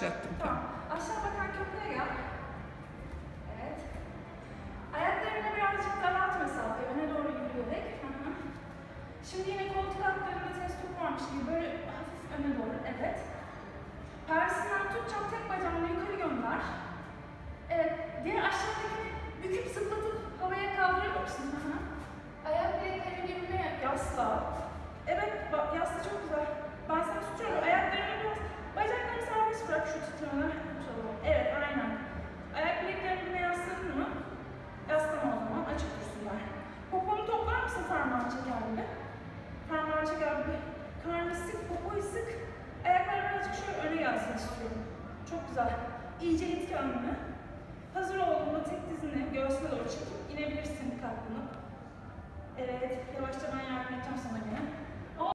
Başlattım. Tamam. Aşağı bakan köprüye gel. Evet. Ayaklarını birazcık daralt mesafe. Öne doğru yürüyerek. Hı. Şimdi yine koltuk altlarında test top varmış gibi böyle hafif öne doğru. Evet. Persinden tutacağım. Tek bacağını yukarı gönder. Evet. Diğer aşağıdakini büküp zıplatıp havaya kaldırır mısın? Hı hı. Ayak bileklerini birbirine yasla. Evet. Yasla çok parmağını çeker gibi? Parmağını çeker gibi. Karnı sık, popoyu sık. Ayaklar birazcık şöyle öne gelsin istiyorum. Çok güzel. İyice it kendini.